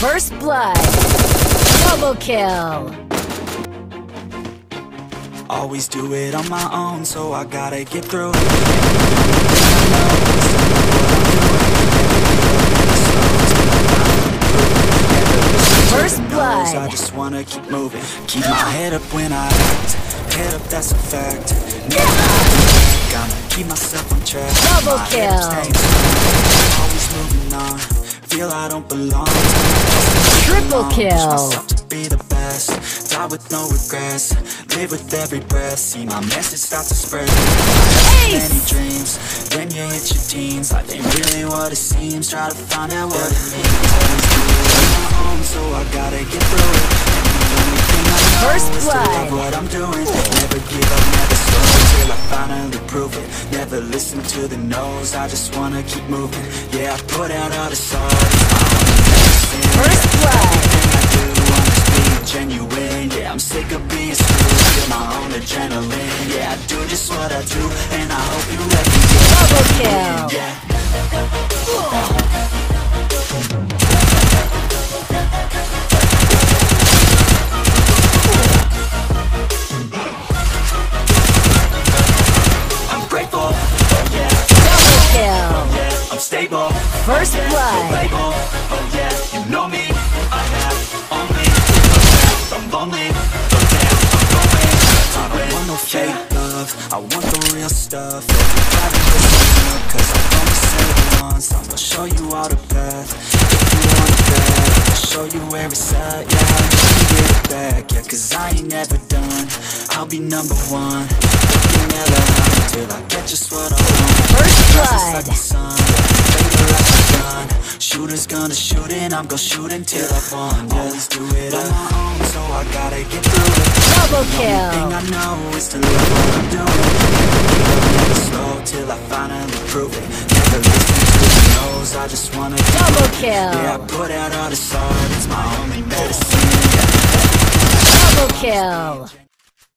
First blood. Double kill. Always do it on my own, so I gotta get through it. First I blood. just wanna keep moving. Keep my head up when I act. Head up, that's a fact. Never back. I'ma keep myself on track. Double My head up, kill. Feel I don't belong. Triple kill. be the best. Die with no regrets. Live with every breath. See my message start to spread. Many dreams. Then you hit your teens. Life ain't really what it seems. Try to find out what it means. Always do it on my own, so I gotta get through it. And the only thing I know First is to love blood. what I'm doing. Never give up, never slow till I finally prove it. Never listen to the no's. I just wanna keep moving. Yeah, I put out all the art. Adrenaline Yeah, I do just what I do And I hope you let me get Double kill. Yeah I'm grateful Oh yeah, Double kill. yeah I'm stable First blood. Love I want the real stuff. Everybody listen up Cause I said it once I'm gonna show you all the path. If you want it bad I'll show you where it's at. Yeah, you can get it back. Yeah, cause I ain't never done. I'll be number one. Working hella hard Till I get just what I want. First blood. like the sun. Flavor like the gun Shooters gonna shoot and I'm gonna shoot until I won yeah. Always do it on my own So I gotta get through it Double The kill. I know is to love what I'm doing Never give up, never slow Till I finally prove it Never listen to the no's I just wanna Double kill. Yeah, I put out all this art It's my only medicine yeah. Double kill.